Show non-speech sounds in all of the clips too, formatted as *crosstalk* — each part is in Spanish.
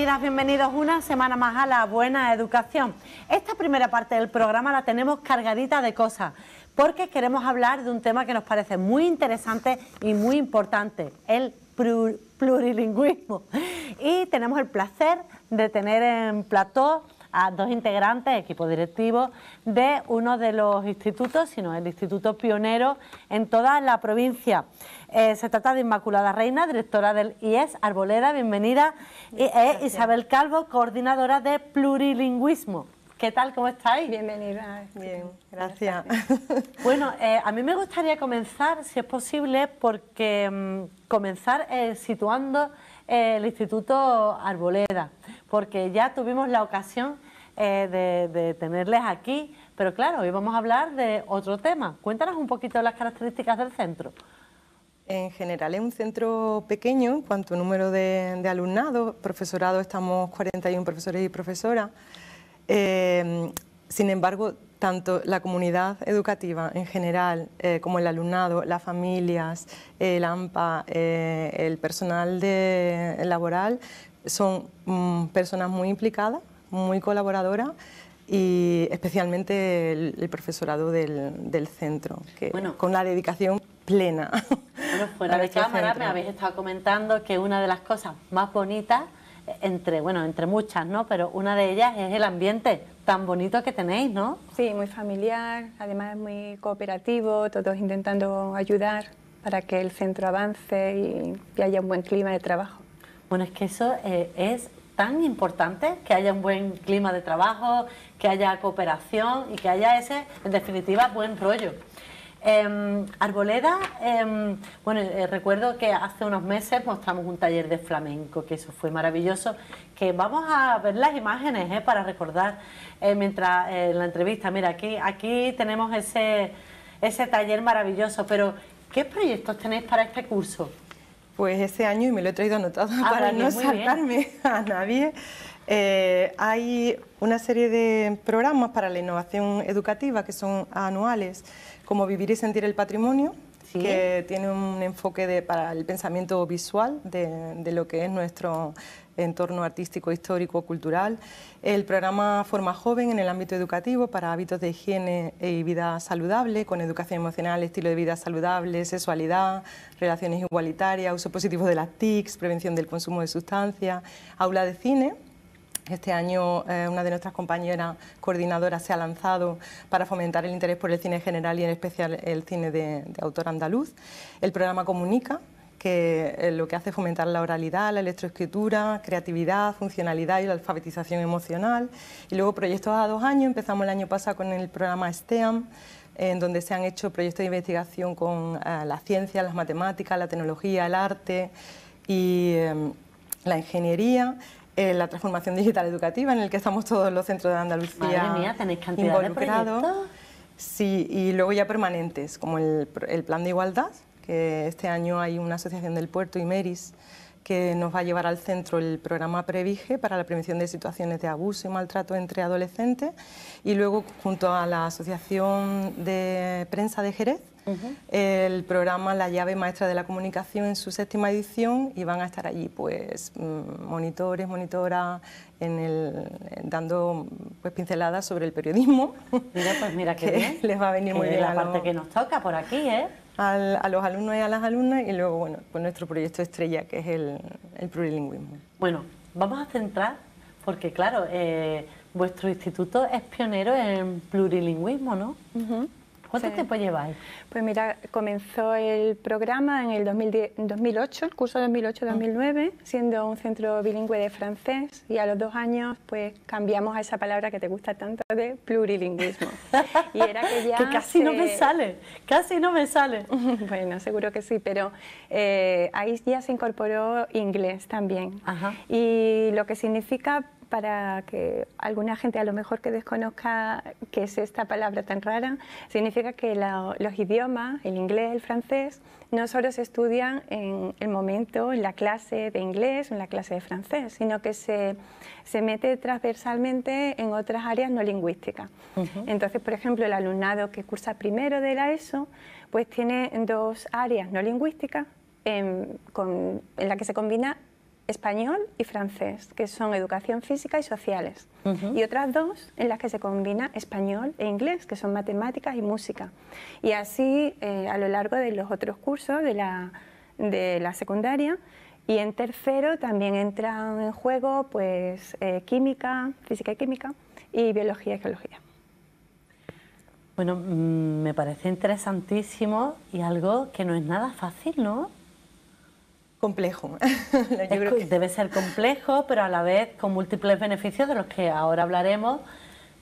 Bienvenidas, bienvenidos una semana más a la buena educación. Esta primera parte del programa la tenemos cargadita de cosas, porque queremos hablar de un tema que nos parece muy interesante y muy importante, el plurilingüismo. Y tenemos el placer de tener en plató a dos integrantes, equipo directivo, de uno de los institutos, sino el instituto pionero en toda la provincia. Eh, se trata de Inmaculada Reina, directora del IES Arboleda, bienvenida, y Isabel Calvo, coordinadora de plurilingüismo. ¿Qué tal? ¿Cómo estáis? Bienvenida. Bien, gracias. Bueno, eh, a mí me gustaría comenzar, si es posible, porque mm, comenzar eh, situando el Instituto Arboleda, porque ya tuvimos la ocasión de, de, tenerles aquí, pero claro, hoy vamos a hablar de otro tema. Cuéntanos un poquito las características del centro. En general es un centro pequeño en cuanto a número de, alumnado, profesorado estamos 41 profesores y profesoras. Eh, sin embargo, tanto la comunidad educativa en general eh, como el alumnado, las familias, el AMPA, eh, el personal laboral son mm, personas muy implicadas, muy colaboradoras y especialmente el, profesorado del, centro, que con la dedicación plena. Bueno, *laughs* fuera de cámara me habéis estado comentando que una de las cosas más bonitas, entre, bueno, entre muchas, ¿no? Pero una de ellas es el ambiente tan bonito que tenéis, ¿no? Sí, muy familiar, además es muy cooperativo, todos intentando ayudar para que el centro avance y, haya un buen clima de trabajo. Bueno, es que eso eh, es tan importante, que haya un buen clima de trabajo, que haya cooperación y que haya ese, en definitiva, buen rollo. Em, Arboleda, em, bueno, eh, recuerdo que hace unos meses mostramos un taller de flamenco, que eso fue maravilloso, que vamos a ver las imágenes eh, para recordar eh, mientras en la entrevista. Mira, aquí, aquí tenemos ese, ese taller maravilloso, pero ¿qué proyectos tenéis para este curso? Pues ese año, y me lo he traído anotado ah, para no saltarme a nadie, hay una serie de programas para la innovación educativa que son anuales como Vivir y Sentir el Patrimonio, que tiene un enfoque de, para el pensamiento visual de, lo que es nuestro entorno artístico, histórico, cultural. El programa Forma Joven en el ámbito educativo para hábitos de higiene y vida saludable, con educación emocional, estilo de vida saludable, sexualidad, relaciones igualitarias, uso positivo de las TICs, prevención del consumo de sustancias, aula de cine este año eh, una de nuestras compañeras coordinadoras se ha lanzado para fomentar el interés por el cine general y en especial el cine de, autor andaluz. El programa Comunica, que eh, lo que hace es fomentar la oralidad, la electroescritura, creatividad, funcionalidad y la alfabetización emocional. Y luego proyectos a dos años, empezamos el año pasado con el programa STEAM, en donde se han hecho proyectos de investigación con eh, la ciencia, las matemáticas, la tecnología, el arte y la ingeniería la transformación digital educativa, en el que estamos todos los centros de Andalucía Madre mía, tenéis cantidad de proyectos. Sí, y luego ya permanentes, como el, el, plan de igualdad, que este año hay una asociación del puerto, Imeris, que nos va a llevar al centro el programa Previge para la prevención de situaciones de abuso y maltrato entre adolescentes, y luego junto a la Asociación de Prensa de Jerez, el programa La llave maestra de la comunicación en su séptima edición y van a estar allí pues mm, monitores, monitoras en el, dando pues pinceladas sobre el periodismo. Mira, pues mira qué *laughs* bien. Les va a venir muy bien. La parte que nos toca por aquí, ¿eh? a los alumnos y a las alumnas y luego, bueno, pues nuestro proyecto estrella que es el, el plurilingüismo. Bueno, vamos a centrar, porque claro, eh, vuestro instituto es pionero en plurilingüismo, ¿no? ¿Cuánto tiempo lleváis? Pues mira, comenzó el programa en el 2008, el curso 2008-2009, siendo un centro bilingüe de francés y a los dos años pues cambiamos a esa palabra que te gusta tanto de plurilingüismo. *laughs* y era que ya... que casi no me sale, casi no me sale. *laughs* bueno, seguro que sí, pero eh, ahí ya se incorporó inglés también. Y lo que significa para que alguna gente a lo mejor que desconozca qué es esta palabra tan rara, significa que los idiomas, el inglés, el francés, no solo se estudian en el momento, en la clase de inglés o en la clase de francés, sino que se, se mete transversalmente en otras áreas no lingüísticas. Entonces, por ejemplo, el alumnado que cursa primero de la ESO, pues tiene dos áreas no lingüísticas en, con, en la que se combina español y francés, que son educación física y sociales. Y otras dos en las que se combina español e inglés, que son matemáticas y música. Y así eh, a lo largo de los otros cursos de la, de la secundaria. Y en tercero también entran en juego pues, eh, química, física y química, y biología y geología. Bueno, mm, me parece interesantísimo y algo que no es nada fácil, ¿no? Complejo. *laughs* Debe ser complejo, pero a la vez con múltiples beneficios de los que ahora hablaremos.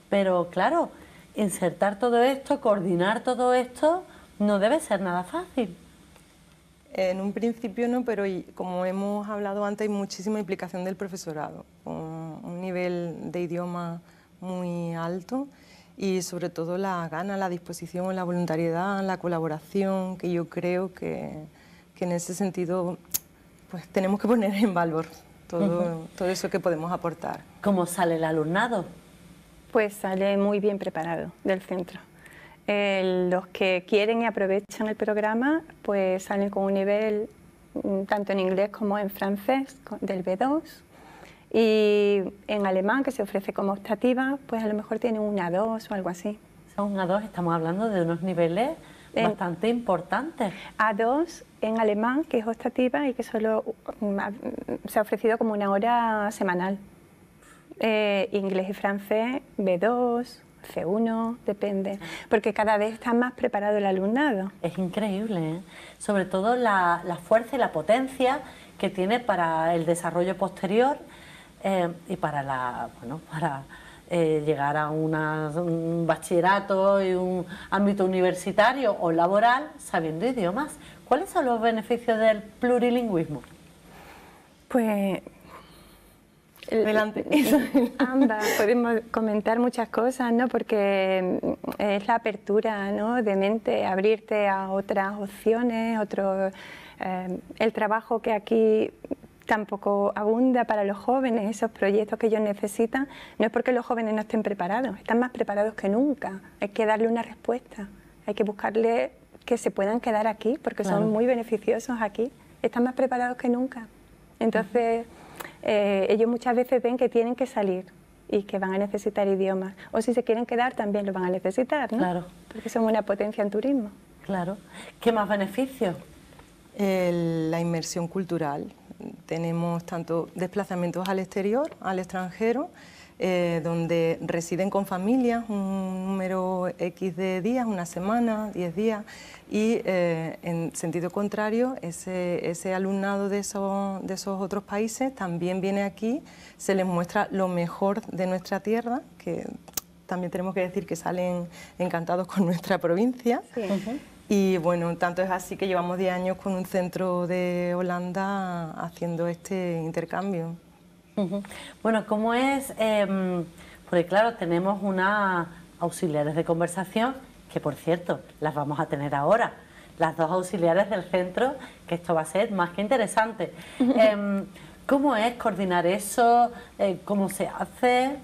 Pero claro, insertar todo esto, coordinar todo esto, no debe ser nada fácil. En un principio no, pero como hemos hablado antes, hay muchísima implicación del profesorado, con un nivel de idioma muy alto y sobre todo la gana, la disposición, la voluntariedad, la colaboración, que yo creo que, que en ese sentido pues tenemos que poner en valor todo, todo eso que podemos aportar. ¿Cómo sale el alumnado? Pues sale muy bien preparado del centro. los que quieren y aprovechan el programa pues salen con un nivel mm, tanto en inglés como en francés del B2 y en alemán que se ofrece como optativa pues a lo mejor tienen una 2 o algo así. Son una 2, estamos hablando de unos niveles bastante importantes. A2 en alemán, que es optativa y que solo mm, se ha ofrecido como una hora semanal. Eh, inglés y francés, B2, C1, depende, porque cada vez está más preparado el alumnado. Es increíble, ¿eh? sobre todo la, fuerza y la potencia que tiene para el desarrollo posterior eh, y para la bueno para llegar a un bachillerato y un ámbito universitario o laboral sabiendo idiomas. ¿Cuáles son los beneficios del plurilingüismo? Pues ambas, *laughs* podemos comentar muchas cosas, ¿no? porque mm, es la apertura ¿no? de mente, abrirte a otras opciones, otro, eh, el trabajo que aquí tampoco abunda para los jóvenes, esos proyectos que ellos necesitan, no es porque los jóvenes no estén preparados, están más preparados que nunca, hay que darle una respuesta, hay que buscarle que se puedan quedar aquí, porque son muy beneficiosos aquí, están más preparados que nunca. Entonces, eh, ellos muchas veces ven que tienen que salir y que van a necesitar idiomas. O si se quieren quedar, también lo van a necesitar, ¿no? Claro. Porque son una potencia en turismo. Claro. ¿Qué más beneficios? la inmersión cultural. Tenemos tanto desplazamientos al exterior, al extranjero, eh, donde residen con familias un número X de días, una semana, 10 días, y eh, en sentido contrario, ese, ese alumnado de esos, de esos otros países también viene aquí, se les muestra lo mejor de nuestra tierra, que también tenemos que decir que salen encantados con nuestra provincia. Y bueno, tanto es así que llevamos 10 años con un centro de Holanda haciendo este intercambio. Bueno, ¿cómo es? Em, porque claro, tenemos unas auxiliares de conversación, que por cierto, las vamos a tener ahora, las dos auxiliares del centro, que esto va a ser más que interesante. Em, ¿Cómo es coordinar eso? Eh, ¿Cómo se hace?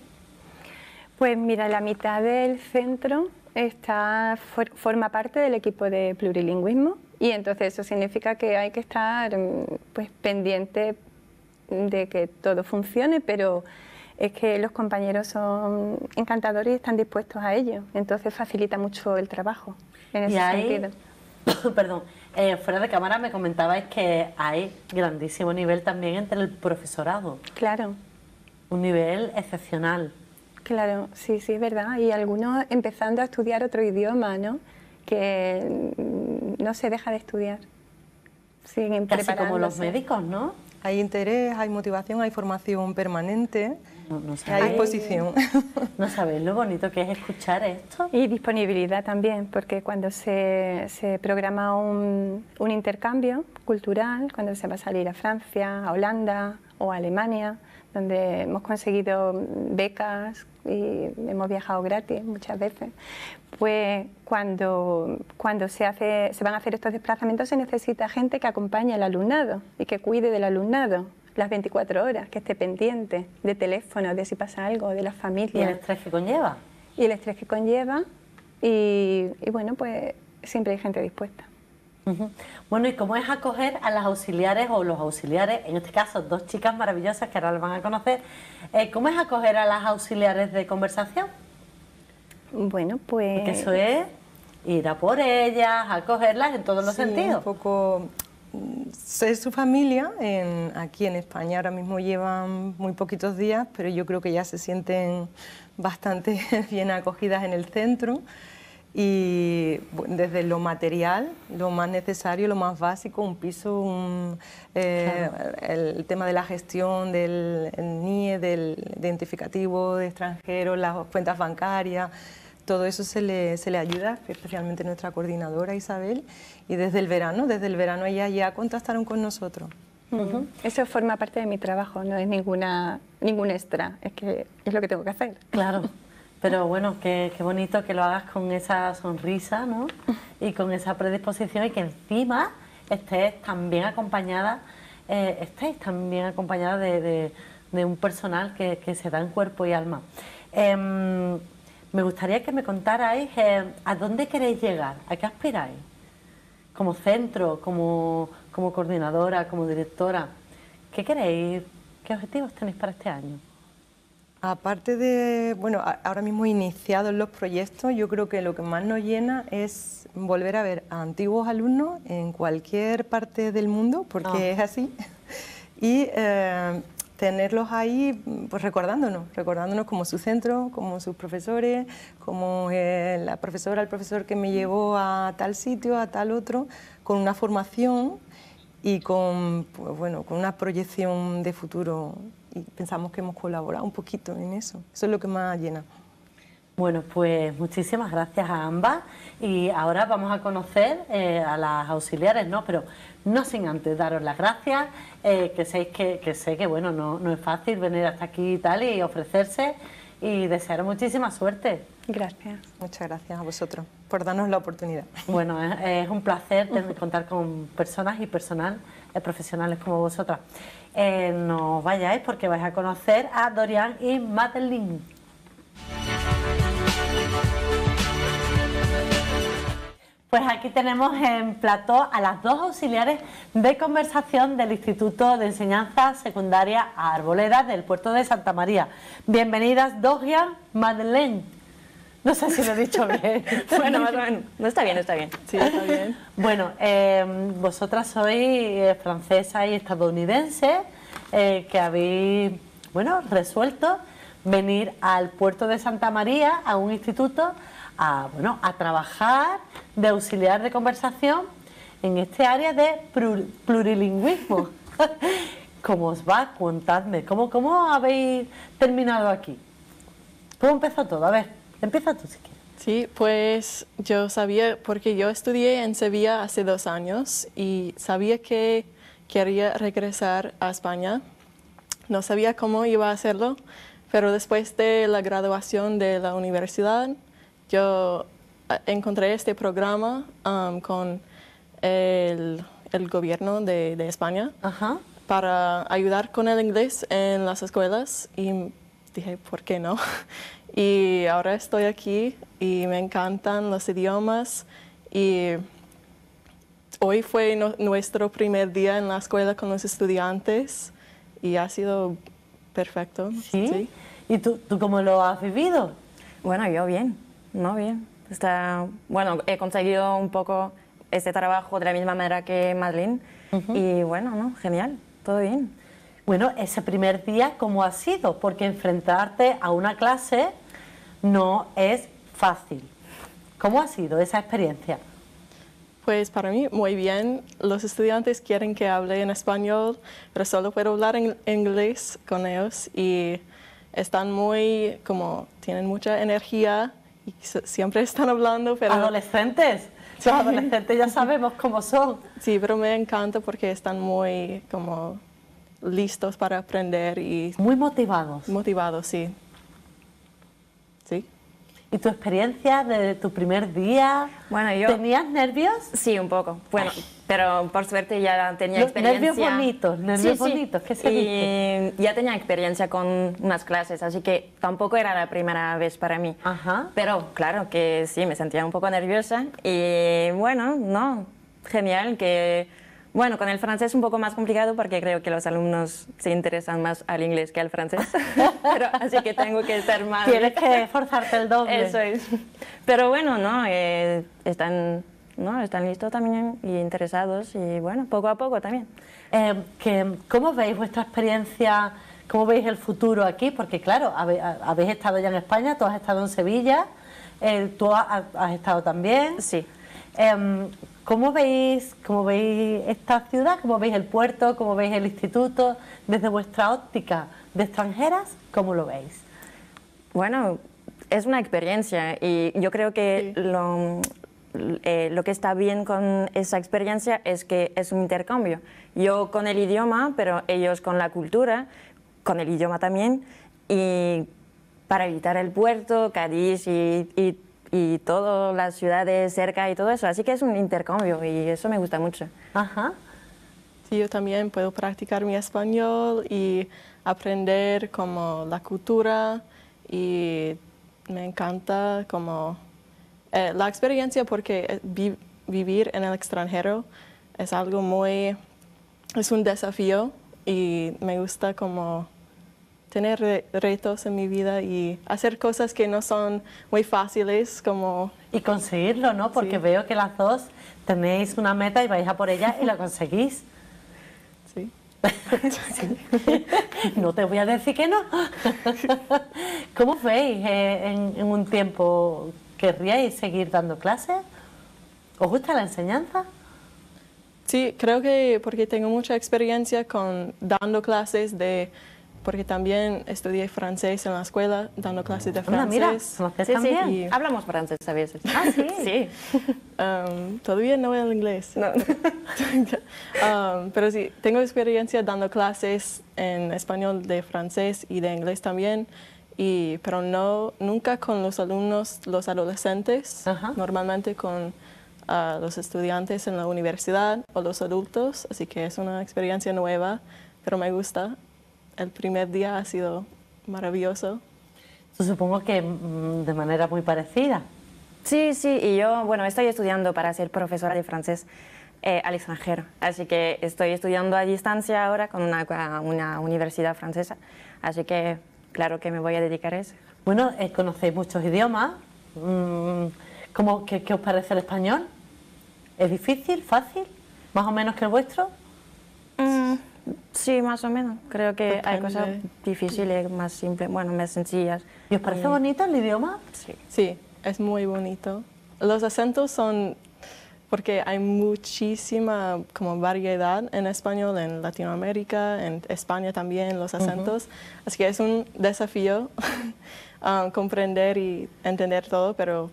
Pues mira, la mitad del centro está, forma parte del equipo de plurilingüismo y entonces eso significa que hay que estar mm, pues, pendiente de que todo funcione, pero es que los compañeros son encantadores y están dispuestos a ello, entonces facilita mucho el trabajo en ese sentido. *coughs* Perdón, eh, fuera de cámara me comentabais que hay grandísimo nivel también entre el profesorado. Claro. Un nivel excepcional. Claro, sí, sí, es verdad. Y algunos empezando a estudiar otro idioma, ¿no? Que no se deja de estudiar. Siguen Casi como los médicos, ¿no? Hay interés, hay motivación, hay formación permanente, hay disposición. *laughs* No sabéis lo bonito que es escuchar esto. Y disponibilidad también, porque cuando se, programa un, un, intercambio cultural, cuando se va a salir a Francia, a Holanda o a Alemania, donde hemos conseguido becas y hemos viajado gratis muchas veces, pues cuando, cuando se, hace, se van a hacer estos desplazamientos se necesita gente que acompañe al alumnado y que cuide del alumnado las 24 horas, que esté pendiente de teléfono, de si pasa algo, de la familia. ¿Y el estrés que conlleva? Y el estrés que conlleva y, y bueno, pues siempre hay gente dispuesta. Bueno, ¿y cómo es acoger a las auxiliares o los auxiliares, en este caso dos chicas maravillosas que ahora las van a conocer, eh, ¿cómo es acoger a las auxiliares de conversación? Bueno, pues... Porque eso es ir a por ellas, acogerlas en todos los sentidos. Un poco ser su familia aquí en España. Ahora mismo llevan muy poquitos días, pero yo creo que ya se sienten bastante *laughs* bien acogidas en el centro y desde lo material, lo más necesario, lo más básico, un piso, eh, el, tema de la gestión del NIE, del identificativo de extranjeros, las cuentas bancarias, todo eso se le, se le ayuda, especialmente nuestra coordinadora Isabel, y desde el verano, desde el verano ella ya contactaron con nosotros. Eso forma parte de mi trabajo, no es ninguna, ningún extra, es que es lo que tengo que hacer. Claro. *laughs* Pero bueno, qué, bonito que lo hagas con esa sonrisa, ¿no? Y con esa predisposición y que encima estés también acompañada, eh, estéis también acompañada de, un personal que, se da en cuerpo y alma. Em, me gustaría que me contarais eh, a dónde queréis llegar, a qué aspiráis, como centro, como, como coordinadora, como directora. ¿Qué queréis? ¿Qué objetivos tenéis para este año? Aparte de, bueno, ahora mismo iniciados los proyectos, yo creo que lo que más nos llena es volver a ver a antiguos alumnos en cualquier parte del mundo, porque ah. es así, *laughs* y eh, tenerlos ahí pues recordándonos, recordándonos como su centro, como sus profesores, como eh, la profesora, el profesor que me llevó a tal sitio, a tal otro, con una formación y con, pues, bueno, con una proyección de futuro y pensamos que hemos colaborado un poquito en eso. Eso es lo que más llena. Bueno, pues muchísimas gracias a ambas y ahora vamos a conocer eh, a las auxiliares, ¿no? Pero no sin antes daros las gracias, eh, que, sé que, que, sé que bueno, no, no es fácil venir hasta aquí y tal y ofrecerse y desear muchísima suerte. Gracias. Muchas gracias a vosotros por darnos la oportunidad. Bueno, *laughs* es, un placer contar con personas y personal, eh, profesionales como vosotras. Eh, no vayáis porque vais a conocer a Dorian y Madeline. Pues aquí tenemos en plató a las dos auxiliares de conversación del Instituto de Enseñanza Secundaria Arboleda del puerto de Santa María. Bienvenidas, Dorian, Madeleine. No sé si lo he dicho bien. *laughs* bueno, más o menos. No está bien, está bien. Sí, está bien. Bueno, em, vosotras sois eh, francesa y estadounidense eh, que habéis, bueno, resuelto venir al puerto de Santa María, a un instituto, a, bueno, a trabajar de auxiliar de conversación en este área de plurilingüismo. *laughs* ¿Cómo os va? Contadme, ¿cómo, ¿cómo habéis terminado aquí? ¿Cómo empezó todo? A ver. Empieza tú si quieres. Sí, pues yo sabía, porque yo estudié en Sevilla hace dos años y sabía que quería regresar a España. No sabía cómo iba a hacerlo, pero después de la graduación de la universidad, yo eh, encontré este programa um, con el, el, gobierno de, de España para ayudar con el inglés en las escuelas y dije, ¿por qué no? Y ahora estoy aquí y me encantan los idiomas y hoy fue nuestro primer día en la escuela con los estudiantes y ha sido perfecto. ¿Sí? ¿Y tú, tú cómo lo has vivido? Bueno, yo bien, no bien. Está, bueno, he conseguido un poco este trabajo de la misma manera que Madeleine y bueno, ¿no? genial, todo bien. Bueno, ese primer día, ¿cómo ha sido? Porque enfrentarte a una clase no es fácil. ¿Cómo ha sido esa experiencia? Pues para mí muy bien. Los estudiantes quieren que hable en español, pero solo puedo hablar en inglés con ellos y están muy, como, tienen mucha energía y siempre están hablando, pero... ¿Adolescentes? *laughs* Los adolescentes ya sabemos cómo son. Sí, pero me encanta porque están muy, como, listos para aprender y... Muy motivados. Motivados, sí. ¿Y tu experiencia de tu primer día? Bueno, yo... ¿Tenías nervios? Sí, un poco. Bueno, pero por suerte ya tenía experiencia. Nervios bonitos, nervios bonitos, ¿qué se y Ya tenía experiencia con unas clases, así que tampoco era la primera vez para mí. Ajá. Pero claro que sí, me sentía un poco nerviosa y bueno, no, genial, que bueno, con el francés es un poco más complicado porque creo que los alumnos se interesan más al inglés que al francés, *laughs* Pero, así que tengo que estar más... Tienes que esforzarte el doble. Eso es. Pero bueno, ¿no? Eh, están, ¿no? están listos también y interesados y bueno, poco a poco también. Eh, que, ¿Cómo veis vuestra experiencia, cómo veis el futuro aquí? Porque claro, habéis, estado ya en España, tú has estado en Sevilla, eh, tú has, estado también. Sí. ¿Cómo veis, ¿Cómo veis esta ciudad? ¿Cómo veis el puerto? ¿Cómo veis el instituto? Desde vuestra óptica de extranjeras, ¿cómo lo veis? Bueno, es una experiencia y yo creo que lo, eh, lo que está bien con esa experiencia es que es un intercambio. Yo con el idioma, pero ellos con la cultura, con el idioma también, y para evitar el puerto, Cádiz y, y y todas las ciudades cerca y todo eso. Así que es un intercambio y eso me gusta mucho. Ajá. Sí, yo también puedo practicar mi español y aprender como la cultura y me encanta como eh, la experiencia porque eh, vivir en el extranjero es algo muy, es un desafío y me gusta como tener retos en mi vida y hacer cosas que no son muy fáciles como... Y conseguirlo, ¿no? Porque veo que las dos tenéis una meta y vais a por ella y la conseguís. Sí. *laughs* no te voy a decir que no. *laughs* ¿Cómo veis eh, en, en, un tiempo? ¿Querríais seguir dando clases? ¿Os gusta la enseñanza? Sí, creo que porque tengo mucha experiencia con dando clases de porque también estudié francés en la escuela, dando clases de francés. mira, francés también. Hablamos francés a veces. Ah, sí. *laughs* sí. Um, todavía no el inglés. No. *laughs* um, pero sí, tengo experiencia dando clases en español de francés y de inglés también. Y, pero no, nunca con los alumnos, los adolescentes, normalmente con uh, los estudiantes en la universidad o los adultos, así que es una experiencia nueva, pero me gusta el primer día ha sido maravilloso. Supongo que mm, de manera muy parecida. Sí, sí, y yo, bueno, estoy estudiando para ser profesora de francés eh, al extranjero, así que estoy estudiando a distancia ahora con una, una universidad francesa, así que claro que me voy a dedicar a eso. Bueno, eh, conocéis muchos idiomas, mm, ¿Cómo, qué, os parece el español? ¿Es difícil, fácil, más o menos que el vuestro? Mm, Sí, más o menos. Creo que hay cosas difíciles, más simples, bueno, más sencillas. ¿Y os parece bonito el idioma? Sí. Sí, es muy bonito. Los acentos son porque hay muchísima como variedad en español en Latinoamérica, en España también los acentos, así que es un desafío um, *laughs* comprender y entender todo, pero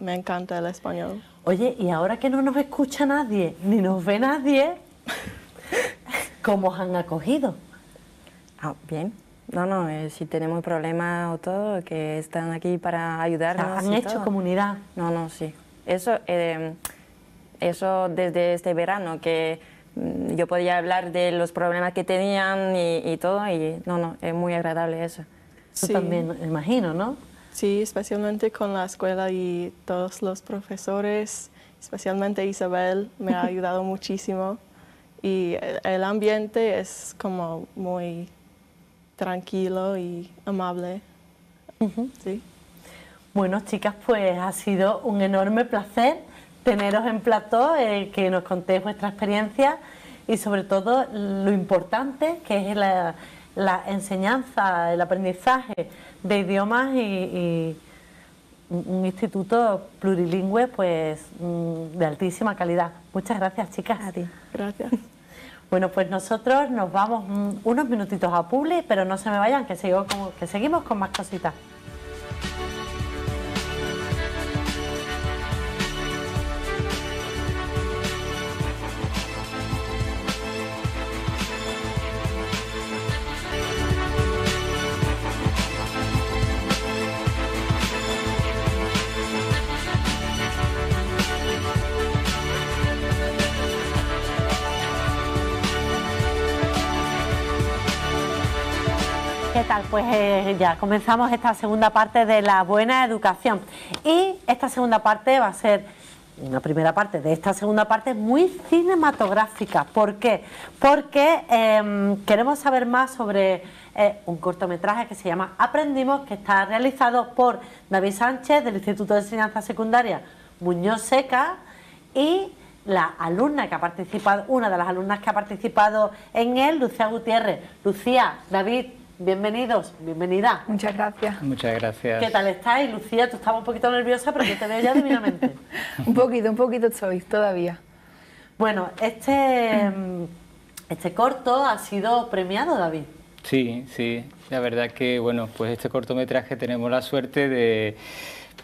me encanta el español. Oye, y ahora que no nos escucha nadie, ni nos ve nadie, *laughs* ¿Cómo os han acogido? Ah, bien. No, no, eh, si tenemos problemas o todo, que están aquí para ayudarnos. ¿Han hecho comunidad? No, no, sí. Eso, eh, eso desde este verano, que mm, yo podía hablar de los problemas que tenían y, todo, y no, no, es muy agradable eso. Sí. también, imagino, ¿no? Sí, especialmente con la escuela y todos los profesores, especialmente Isabel, me ha *laughs* ayudado muchísimo y el ambiente es como muy tranquilo y amable. sí. Bueno, chicas, pues ha sido un enorme placer teneros en plató, eh, que nos contéis vuestra experiencia y sobre todo lo importante que es la, enseñanza, el aprendizaje de idiomas y, un instituto plurilingüe pues mm, de altísima calidad. Muchas gracias, chicas. A ti. Gracias. Bueno, pues nosotros nos vamos unos minutitos a Publi, pero no se me vayan, que seguimos con más cositas. Pues eh, ya comenzamos esta segunda parte de la buena educación. Y esta segunda parte va a ser una primera parte de esta segunda parte muy cinematográfica. ¿Por qué? Porque em, queremos saber más sobre eh, un cortometraje que se llama Aprendimos, que está realizado por David Sánchez del Instituto de Enseñanza Secundaria Muñoz Seca y la alumna que ha participado, una de las alumnas que ha participado en él, Lucía Gutiérrez. Lucía, David, bienvenidos, bienvenida. Muchas gracias. Muchas gracias. ¿Qué tal estáis? Lucía, tú estabas un poquito nerviosa, pero yo te veo ya divinamente. *laughs* un poquito, un poquito estoy todavía. Bueno, este, este corto ha sido premiado, David. Sí, sí. La verdad que, bueno, pues este cortometraje tenemos la suerte de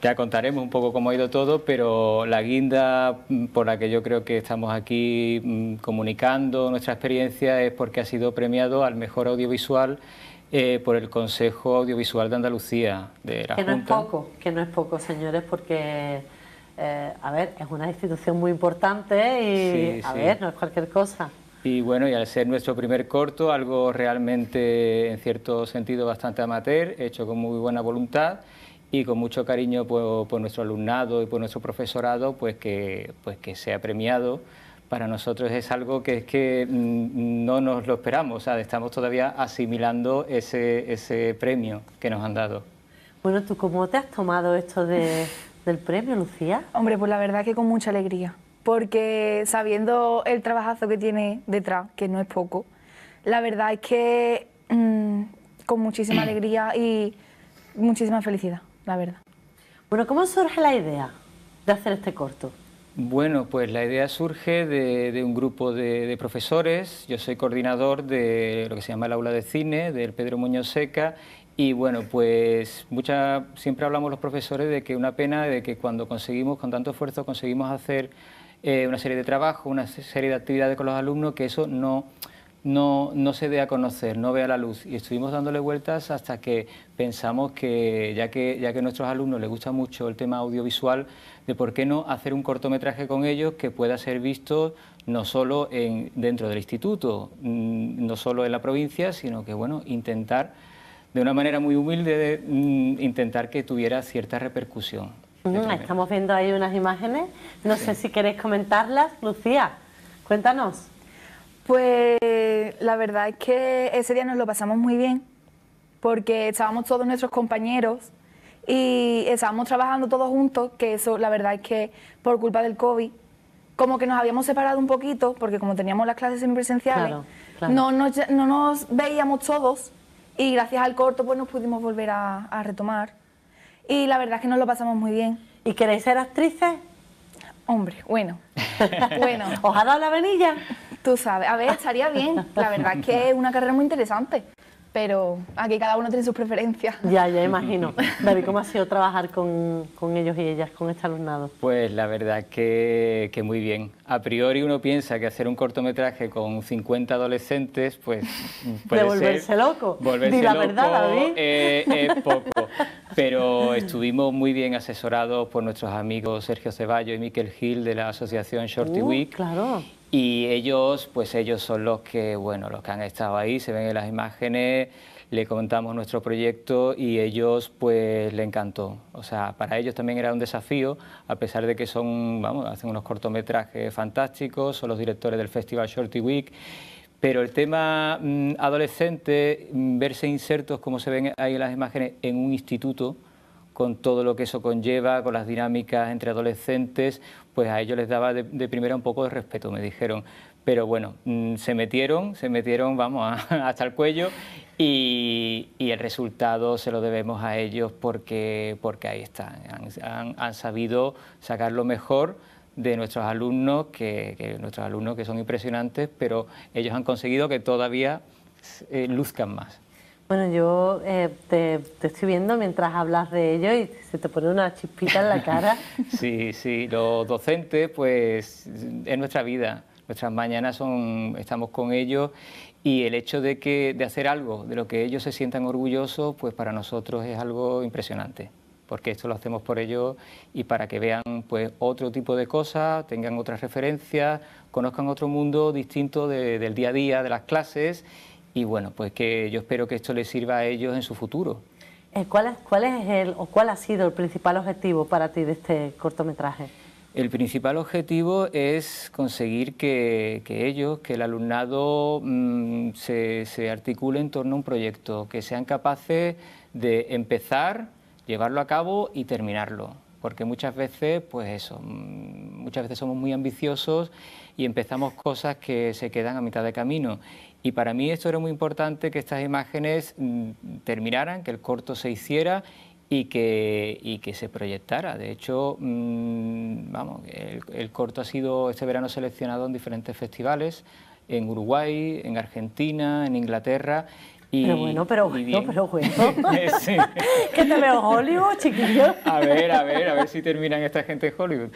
ya contaremos un poco cómo ha ido todo, pero la guinda mm, por la que yo creo que estamos aquí mm, comunicando nuestra experiencia es porque ha sido premiado al mejor audiovisual eh, por el Consejo Audiovisual de Andalucía de la Que no es poco, que no es poco, señores, porque, eh, a ver, es una institución muy importante y, a ver, no es cualquier cosa. Y bueno, y al ser nuestro primer corto, algo realmente, en cierto sentido, bastante amateur, hecho con muy buena voluntad, y con mucho cariño por, nuestro alumnado y por nuestro profesorado, pues que, pues que sea premiado. Para nosotros es algo que es que mm, no nos lo esperamos, o sea, estamos todavía asimilando ese, ese premio que nos han dado. Bueno, ¿tú cómo te has tomado esto del premio, Lucía? Hombre, pues la verdad que con mucha alegría, porque sabiendo el trabajazo que tiene detrás, que no es poco, la verdad es que mm, con muchísima alegría y muchísima felicidad la verdad. Bueno, ¿cómo surge la idea de hacer este corto? Bueno, pues la idea surge de, un grupo de, profesores. Yo soy coordinador de lo que se llama el aula de cine, del Pedro Muñoz Seca. Y bueno, pues mucha, siempre hablamos los profesores de que una pena de que cuando conseguimos, con tanto esfuerzo, conseguimos hacer eh, una serie de trabajos, una serie de actividades con los alumnos, que eso no, no, no se dé a conocer, no vea la luz. Y estuvimos dándole vueltas hasta que pensamos que ya, que, ya que a nuestros alumnos les gusta mucho el tema audiovisual, de por qué no hacer un cortometraje con ellos que pueda ser visto no solo en, dentro del instituto, mm, no solo en la provincia, sino que bueno, intentar de una manera muy humilde mm, intentar que tuviera cierta repercusión. estamos viendo ahí unas imágenes, no sé si queréis comentarlas. Lucía, cuéntanos. Pues la verdad es que ese día nos lo pasamos muy bien, porque estábamos todos nuestros compañeros y estábamos trabajando todos juntos, que eso la verdad es que por culpa del COVID, como que nos habíamos separado un poquito, porque como teníamos las clases semipresenciales, No, nos, no nos veíamos todos y gracias al corto pues nos pudimos volver a, a retomar. Y la verdad es que nos lo pasamos muy bien. ¿Y queréis ser actrices? Hombre, bueno, *laughs* bueno. ¿Os ha dado la venilla? Tú sabes, a ver, estaría bien. La verdad es que es una carrera muy interesante, pero aquí cada uno tiene sus preferencias. Ya, ya imagino. David, ¿cómo ha sido trabajar con, ellos y ellas, con este alumnado? Pues la verdad que, que muy bien. A priori uno piensa que hacer un cortometraje con 50 adolescentes, pues *laughs* puede De volverse loco. Volverse la loco verdad, David. es *laughs* poco. Pero estuvimos muy bien asesorados por nuestros amigos Sergio Ceballos y Miquel Gil de la asociación Shorty uh, Week. Claro. Y ellos, pues ellos son los que, bueno, los que han estado ahí, se ven en las imágenes, le contamos nuestro proyecto y ellos, pues, le encantó. O sea, para ellos también era un desafío, a pesar de que son, vamos, hacen unos cortometrajes fantásticos, son los directores del Festival Shorty Week. Pero el tema mm, adolescente, mm, verse insertos, como se ven ahí en las imágenes, en un instituto, con todo lo que eso conlleva, con las dinámicas entre adolescentes, pues a ellos les daba de, primera un poco de respeto, me dijeron. Pero bueno, mm, se metieron, se metieron, vamos, *laughs* hasta el cuello y, el resultado se lo debemos a ellos porque, porque ahí están, han, sabido sacar lo mejor de nuestros alumnos, que, nuestros alumnos que son impresionantes, pero ellos han conseguido que todavía eh, luzcan más. Bueno, yo eh, te, estoy viendo mientras hablas de ello y se te pone una chispita en la cara. *laughs* sí, sí, los docentes, pues es nuestra vida. Nuestras mañanas son, estamos con ellos y el hecho de, que, de hacer algo de lo que ellos se sientan orgullosos, pues para nosotros es algo impresionante porque esto lo hacemos por ellos y para que vean pues otro tipo de cosas, tengan otras referencias, conozcan otro mundo distinto del día a día, de las clases y bueno, pues que yo espero que esto les sirva a ellos en su futuro. Eh, ¿Cuál es, cuál es el, o cuál ha sido el principal objetivo para ti de este cortometraje? El principal objetivo es conseguir que, ellos, que el alumnado mm, se, se, articule en torno a un proyecto, que sean capaces de empezar, llevarlo a cabo y terminarlo. Porque muchas veces, pues eso, mm, muchas veces somos muy ambiciosos y empezamos cosas que se quedan a mitad de camino. Y para mí esto era muy importante que estas imágenes mm, terminaran, que el corto se hiciera y que, y que se proyectara. De hecho, mm, vamos, el, corto ha sido este verano seleccionado en diferentes festivales, en Uruguay, en Argentina, en Inglaterra, pero bueno, pero bueno, pero bueno. *laughs* sí. ¿Que te veo Hollywood, chiquillo? A ver, a ver, a ver si terminan esta gente en Hollywood.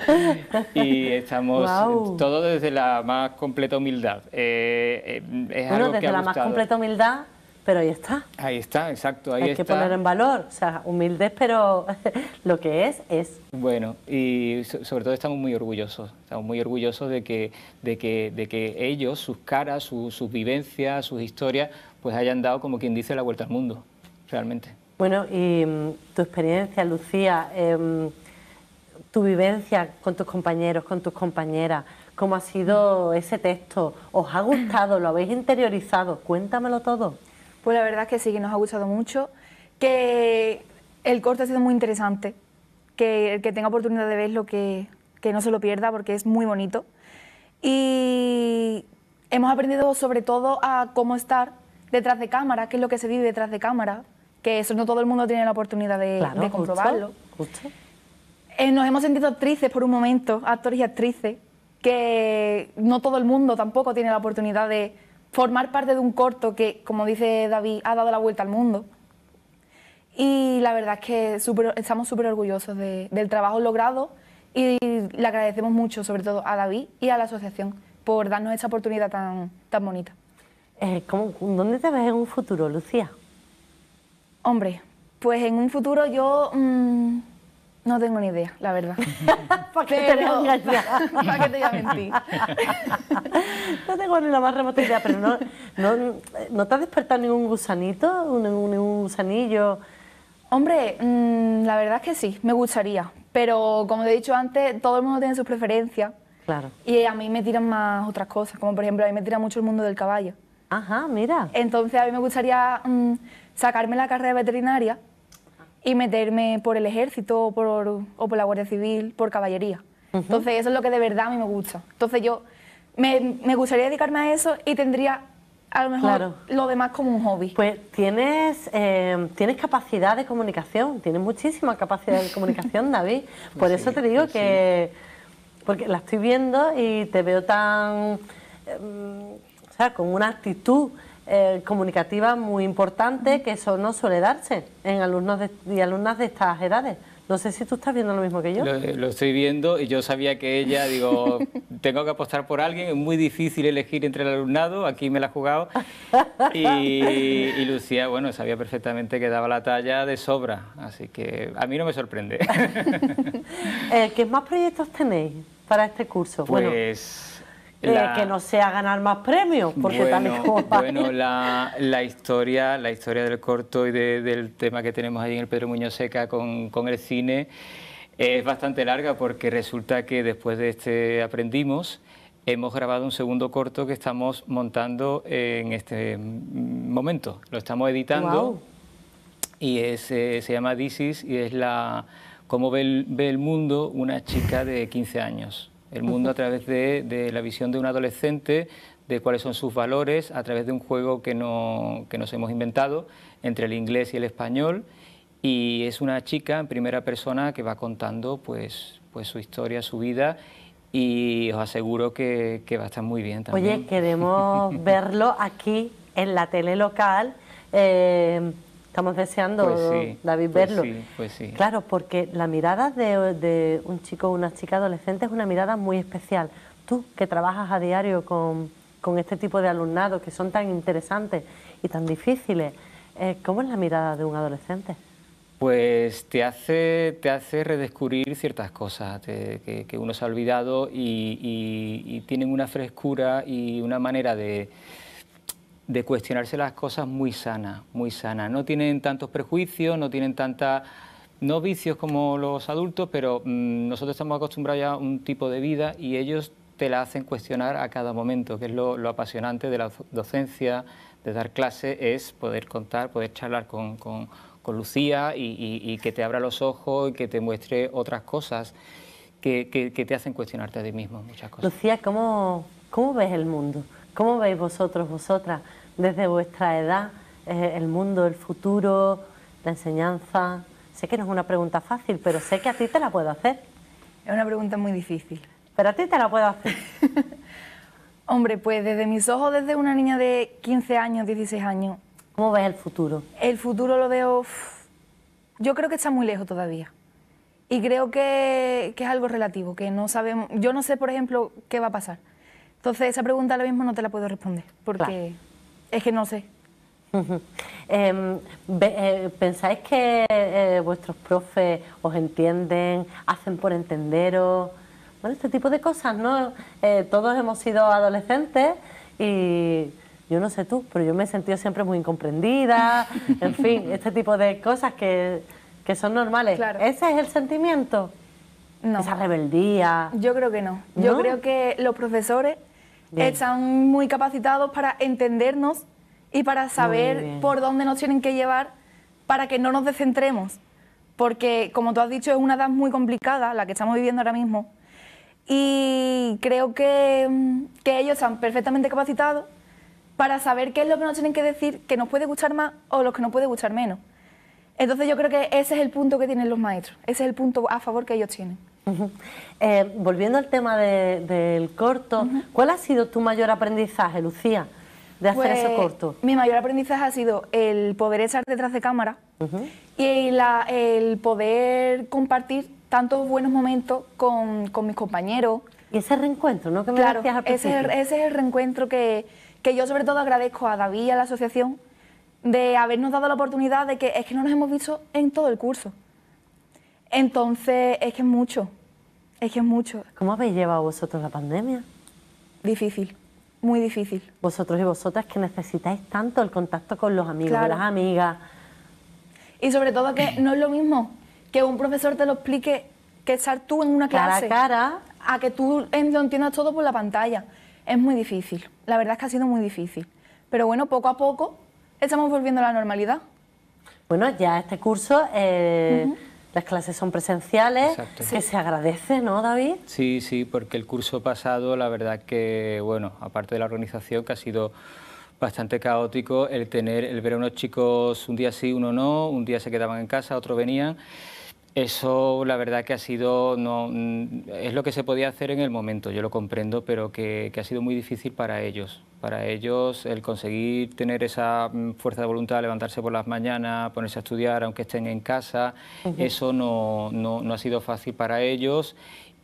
Y estamos todo desde la más completa humildad. Eh, eh, es bueno, desde la más completa humildad pero ahí está. Ahí está, exacto, ahí Hay que poner en valor, o sea, humildes, pero *laughs* lo que es, es. Bueno, y sobre todo estamos muy orgullosos, estamos muy orgullosos de que, de que, de que ellos, sus caras, sus vivencias, sus historias, pues hayan dado, como quien dice, la vuelta al mundo, realmente. Bueno, y mm, tu experiencia, Lucía, em, tu vivencia con tus compañeros, con tus compañeras, ¿cómo ha sido ese texto? ¿Os ha gustado? ¿Lo habéis interiorizado? Cuéntamelo todo. Pues la verdad es que sí, que nos ha gustado mucho, que el corte ha sido muy interesante, que el que tenga oportunidad de verlo, que, que no se lo pierda porque es muy bonito. Y hemos aprendido sobre todo a cómo estar detrás de cámara, qué es lo que se vive detrás de cámara, que eso no todo el mundo tiene la oportunidad de, comprobarlo. Eh, nos hemos sentido actrices por un momento, actores y actrices, que no todo el mundo tampoco tiene la oportunidad de formar parte de un corto que, como dice David, ha dado la vuelta al mundo. Y la verdad es que estamos súper orgullosos del trabajo logrado y le agradecemos mucho, sobre todo a David y a la asociación, por darnos esa oportunidad tan, tan bonita. Eh, ¿Dónde te ves en un futuro, Lucía? Hombre, pues en un futuro yo mm, no tengo ni idea, la verdad. *laughs* ¿Para qué te voy a *laughs* ¿Para qué te voy a mentir? *laughs* no tengo ni la más remota idea, pero no, no, te ha despertado ningún gusanito, ningún, gusanillo. Hombre, mm, la verdad es que sí, me gustaría. Pero como te he dicho antes, todo el mundo tiene sus preferencias. Claro. Y a mí me tiran más otras cosas, como por ejemplo a mí me tira mucho el mundo del caballo. Ajá, mira. Entonces a mí me gustaría mm, sacarme la carrera veterinaria y meterme por el ejército o por, la Guardia Civil, por caballería. Entonces eso es lo que de verdad a mí me gusta. Entonces yo me, gustaría dedicarme a eso y tendría a lo mejor lo demás como un hobby. Pues tienes, eh, tienes capacidad de comunicación, tienes muchísima capacidad de comunicación, *laughs* David. Por eso te digo que, porque la estoy viendo y te veo tan... Em, o sea, con una actitud eh, comunicativa muy importante que eso no suele darse en alumnos y alumnas de estas edades. No sé si tú estás viendo lo mismo que yo. Lo, estoy viendo y yo sabía que ella, digo, *laughs* tengo que apostar por alguien, es muy difícil elegir entre el alumnado, aquí me la ha jugado. Y, Lucía, bueno, sabía perfectamente que daba la talla de sobra, así que a mí no me sorprende. *laughs* Eh, ¿Qué más proyectos tenéis para este curso? Pues... Eh, que no sea ganar más premios, porque bueno, Bueno, la, la, historia, la historia del corto y del tema que tenemos ahí en el Pedro Muñoz Seca con, con el cine es bastante larga porque resulta que después de este Aprendimos hemos grabado un segundo corto que estamos montando en este momento. Lo estamos editando y es, eh, se llama This y es la cómo ve ve el mundo una chica de 15 años el mundo a través de, la visión de un adolescente, de cuáles son sus valores, a través de un juego que, no, que nos hemos inventado entre el inglés y el español. Y es una chica en primera persona que va contando pues, pues su historia, su vida y os aseguro que, que va a estar muy bien también. Oye, queremos *laughs* verlo aquí en la tele local. Eh, Estamos deseando, pues David, pues verlo. pues sí. Claro, porque la mirada de, un chico o una chica adolescente es una mirada muy especial. Tú, que trabajas a diario con, este tipo de alumnados que son tan interesantes y tan difíciles, eh, ¿cómo es la mirada de un adolescente? Pues te hace, te hace redescubrir ciertas cosas que, uno se ha olvidado y tienen una frescura y una manera de de cuestionarse las cosas muy sana, muy sana. No tienen tantos prejuicios, no tienen tanta no vicios como los adultos, pero mm, nosotros estamos acostumbrados ya a un tipo de vida y ellos te la hacen cuestionar a cada momento, que es lo, apasionante de la docencia, de dar clase, es poder contar, poder charlar con, Lucía y, que te abra los ojos y que te muestre otras cosas que, te hacen cuestionarte a ti mismo muchas cosas. Lucía, ¿cómo, cómo ves el mundo? ¿Cómo veis vosotros, vosotras, desde vuestra edad, eh, el mundo, el futuro, la enseñanza? Sé que no es una pregunta fácil, pero sé que a ti te la puedo hacer. Es una pregunta muy difícil. Pero a ti te la puedo hacer. *laughs* Hombre, pues desde mis ojos, desde una niña de 15 años, 16 años. ¿Cómo ves el futuro? El futuro lo veo. Yo creo que está muy lejos todavía. Y creo que, es algo relativo, que no sabemos. Yo no sé, por ejemplo, qué va a pasar. Entonces, esa pregunta ahora mismo no te la puedo responder, porque es que no sé. Em, eh, ¿Pensáis que eh, vuestros profes os entienden, hacen por entenderos? Bueno, este tipo de cosas, ¿no? Eh, todos hemos sido adolescentes y yo no sé tú, pero yo me he sentido siempre muy incomprendida, *laughs* en fin, este tipo de cosas que, son normales. ¿Ese es el sentimiento? No. Esa rebeldía. Yo creo que no. Yo creo que los profesores están muy capacitados para entendernos y para saber por dónde nos tienen que llevar para que no nos descentremos. Porque, como tú has dicho, es una edad muy complicada, la que estamos viviendo ahora mismo. Y creo que, que ellos están perfectamente capacitados para saber qué es lo que nos tienen que decir, que nos puede gustar más o lo que nos puede gustar menos. Entonces yo creo que ese es el punto que tienen los maestros, ese es el punto a favor que ellos tienen. Eh, volviendo al tema del corto, ¿cuál ha sido tu mayor aprendizaje, Lucía? de hacer ese pues, corto? Mi mayor aprendizaje ha sido el poder estar detrás de cámara y el poder compartir tantos buenos momentos con, mis compañeros. Y ese reencuentro, ¿no? Que me claro, ese, ese es el reencuentro que, que yo sobre todo agradezco a David y a la asociación de habernos dado la oportunidad de que es que no nos hemos visto en todo el curso. Entonces, es que es mucho, es que es mucho. ¿Cómo habéis llevado vosotros la pandemia? Difícil muy difícil. Vosotros y vosotras que necesitáis tanto el contacto con los amigos, las amigas. Y sobre todo que no es lo mismo que un profesor te lo explique que estar tú en una clase. Cara a que tú lo entiendas todo por la pantalla. Es muy difícil. La verdad es que ha sido muy difícil. Pero bueno, poco a poco estamos volviendo a la normalidad. Bueno, ya este curso eh, las clases son presenciales, que se agradece, ¿no, David? Sí, sí, porque el curso pasado, la verdad que, bueno, aparte de la organización, que ha sido bastante caótico, el tener, el ver a unos chicos un día sí, uno no, un día se quedaban en casa, otro venían, eso la verdad que ha sido, no, es lo que se podía hacer en el momento, yo lo comprendo, pero que, ha sido muy difícil para ellos. Para ellos el conseguir tener esa mm, fuerza de voluntad, levantarse por las mañanas, ponerse a estudiar aunque estén en casa, eso no, no ha sido fácil para ellos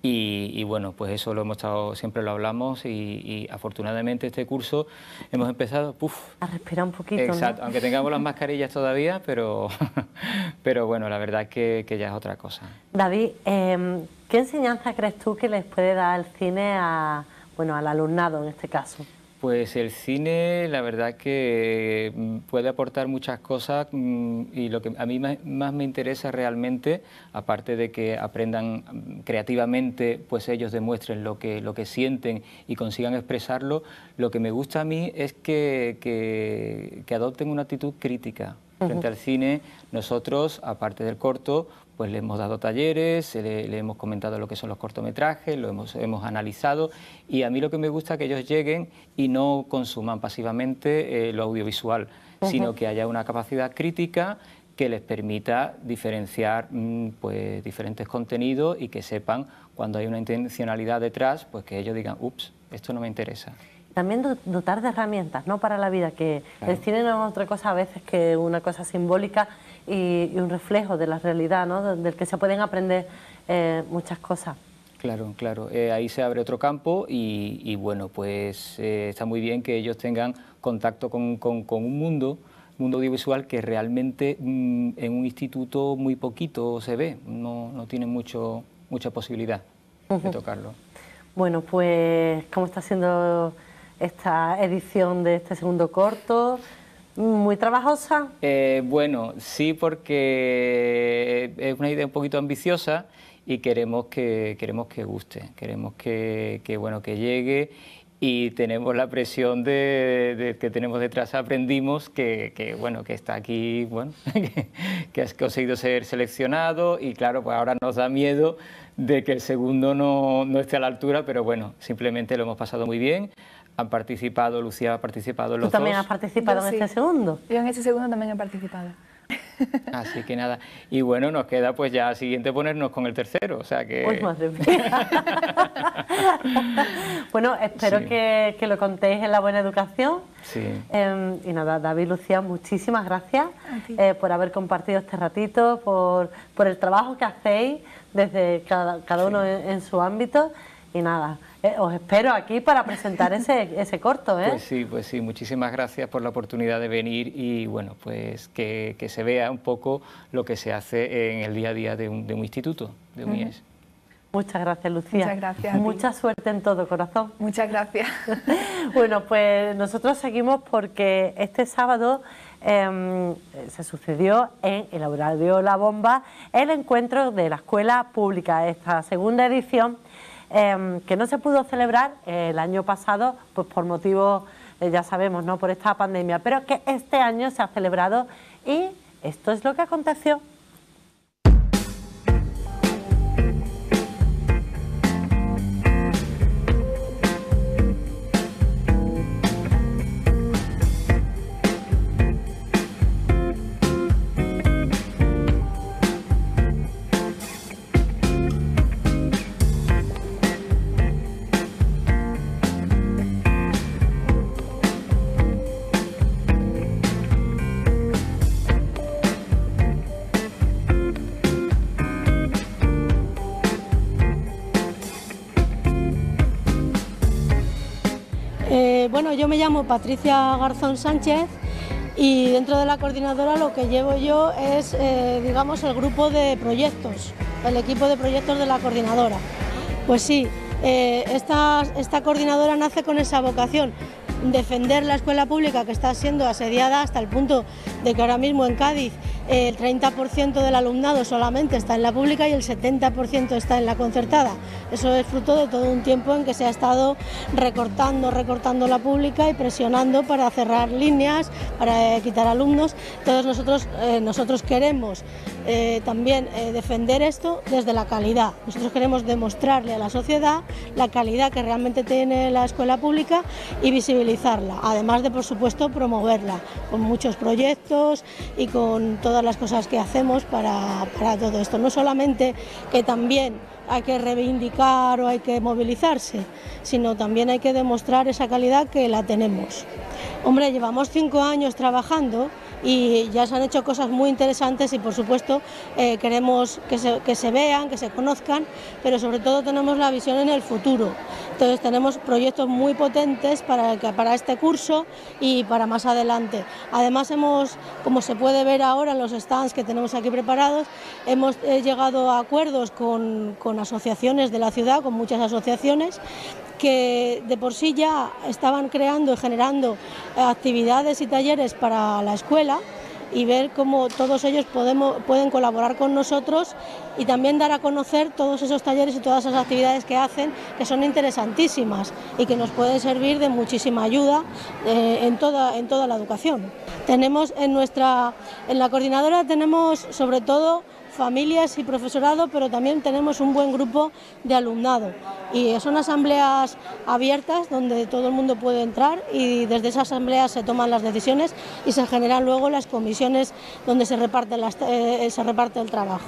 y, bueno, pues eso lo hemos estado, siempre lo hablamos y, afortunadamente este curso hemos empezado a respirar un poquito. Exacto, aunque tengamos las mascarillas todavía, pero, *laughs* pero bueno, la verdad que, que ya es otra cosa. David, em, ¿qué enseñanza crees tú que les puede dar el cine a, bueno, al alumnado en este caso? Pues el cine, la verdad que mm, puede aportar muchas cosas mm, y lo que a mí más me interesa realmente, aparte de que aprendan mm, creativamente, pues ellos demuestren lo que, lo que sienten y consigan expresarlo, lo que me gusta a mí es que, que, adopten una actitud crítica frente al cine. Nosotros, aparte del corto, pues le hemos dado talleres, le, hemos comentado lo que son los cortometrajes, lo hemos, hemos, analizado y a mí lo que me gusta es que ellos lleguen y no consuman pasivamente eh, lo audiovisual, sino que haya una capacidad crítica que les permita diferenciar mm, pues, diferentes contenidos y que sepan cuando hay una intencionalidad detrás, pues que ellos digan, ups, esto no me interesa también dotar de herramientas ¿no? para la vida, que el cine no es otra cosa a veces que una cosa simbólica y, un reflejo de la realidad, ¿no? del que se pueden aprender eh, muchas cosas. Claro, claro. Eh, ahí se abre otro campo y, bueno, pues eh, está muy bien que ellos tengan contacto con, un mundo, mundo audiovisual que realmente mm, en un instituto muy poquito se ve, no, no tienen mucho, mucha posibilidad de tocarlo. Bueno, pues ¿cómo está siendo esta edición de este segundo corto? muy trabajosa. Eh, bueno, sí, porque es una idea un poquito ambiciosa y queremos que queremos que guste, queremos que, bueno que llegue y tenemos la presión de, que tenemos detrás aprendimos que, bueno que está aquí bueno *laughs* que, has conseguido ser seleccionado y claro pues ahora nos da miedo de que el segundo no, no esté a la altura pero bueno simplemente lo hemos pasado muy bien han participado Lucía ha participado los ¿Tú también has participado en este segundo yo en ese segundo también he participado *laughs* Así que nada. Y bueno, nos queda pues ya siguiente ponernos con el tercero. O sea que. Pues madre *laughs* bueno, espero que, lo contéis en la buena educación. Sí. Em, y nada, David, Lucía, muchísimas gracias eh, por haber compartido este ratito, por, por el trabajo que hacéis desde cada, cada uno en su ámbito. Y nada, eh, os espero aquí para presentar ese, *laughs* ese corto. ¿eh? Pues sí, pues sí, muchísimas gracias por la oportunidad de venir y bueno, pues que, que se vea un poco lo que se hace en el día a día de un, de un instituto, de un IES. Muchas gracias, Lucía. Muchas gracias. Mucha suerte en todo, corazón. Muchas gracias. *laughs* bueno, pues nosotros seguimos porque este sábado em, se sucedió en el Aurelio La Bomba el encuentro de la Escuela Pública, esta segunda edición Em, que no se pudo celebrar el año pasado, pues por motivos, eh, ya sabemos, ¿no? por esta pandemia, pero que este año se ha celebrado y esto es lo que aconteció. Yo me llamo Patricia Garzón Sánchez y dentro de la coordinadora lo que llevo yo es, eh, digamos, el grupo de proyectos, el equipo de proyectos de la coordinadora. Pues sí, eh, esta, esta coordinadora nace con esa vocación, defender la escuela pública que está siendo asediada hasta el punto de que ahora mismo en Cádiz el 30% del alumnado solamente está en la pública y el 70% está en la concertada. Eso es fruto de todo un tiempo en que se ha estado recortando, recortando la pública y presionando para cerrar líneas, para quitar alumnos. Entonces nosotros, eh, nosotros queremos eh, también eh, defender esto desde la calidad. Nosotros queremos demostrarle a la sociedad la calidad que realmente tiene la escuela pública y visibilizarla, además de, por supuesto, promoverla con muchos proyectos y con todas las cosas que hacemos para, para todo esto. No solamente que también hay que reivindicar o hay que movilizarse, sino también hay que demostrar esa calidad que la tenemos. Hombre, llevamos cinco años trabajando y ya se han hecho cosas muy interesantes y por supuesto eh, queremos que se, que se, vean, que se conozcan, pero sobre todo tenemos la visión en el futuro. Entonces tenemos proyectos muy potentes para, para este curso y para más adelante. Además hemos, como se puede ver ahora en los stands que tenemos aquí preparados, hemos llegado a acuerdos con, con asociaciones de la ciudad, con muchas asociaciones, que de por sí ya estaban creando y generando eh, actividades y talleres para la escuela y ver cómo todos ellos podemos, pueden colaborar con nosotros y también dar a conocer todos esos talleres y todas esas actividades que hacen, que son interesantísimas y que nos pueden servir de muchísima ayuda eh, en, toda, en toda la educación. Tenemos en nuestra, en la coordinadora tenemos sobre todo familias y profesorado, pero también tenemos un buen grupo de alumnado. Y son asambleas abiertas donde todo el mundo puede entrar y desde esas asambleas se toman las decisiones y se generan luego las comisiones donde se reparte, eh, se reparte el trabajo.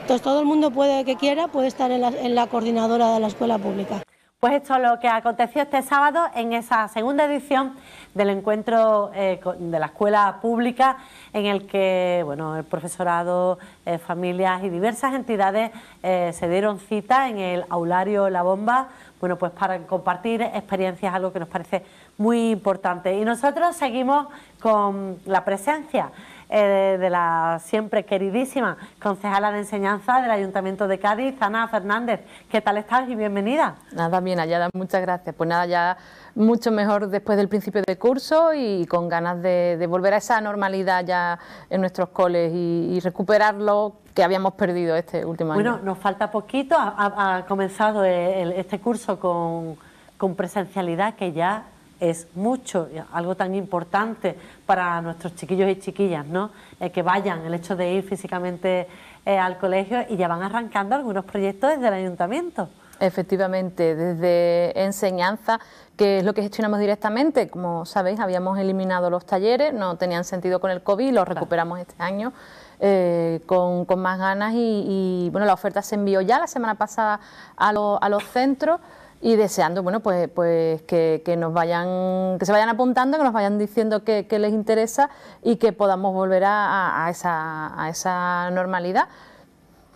Entonces todo el mundo puede que quiera puede estar en la coordinadora de la escuela pública. Pues esto es lo que aconteció este sábado en esa segunda edición del encuentro eh, de la escuela pública en el que bueno, el profesorado, eh, familias y diversas entidades eh, se dieron cita en el aulario La Bomba bueno, pues para compartir experiencias, algo que nos parece muy importante. Y nosotros seguimos con la presencia eh, de la siempre queridísima concejala de enseñanza del Ayuntamiento de Cádiz, Ana Fernández. ¿Qué tal estás y bienvenida? Nada, bien hallada, muchas gracias. Pues nada, ya mucho mejor después del principio de curso y con ganas de, volver a esa normalidad ya en nuestros coles y, recuperar lo que habíamos perdido este último año. Bueno, nos falta poquito, ha, comenzado este curso con, con presencialidad que ya es mucho, algo tan importante para nuestros chiquillos y chiquillas, ¿no? Eh, que vayan, el hecho de ir físicamente eh, al colegio y ya van arrancando algunos proyectos desde el ayuntamiento. Efectivamente, desde enseñanza, que es lo que gestionamos directamente, como sabéis, habíamos eliminado los talleres, no tenían sentido con el COVID, los recuperamos este año. Eh, con, más ganas y, bueno, la oferta se envió ya la semana pasada a, a los centros y deseando bueno pues pues que, nos vayan que se vayan apuntando que nos vayan diciendo que, les interesa y que podamos volver a, esa, a esa, normalidad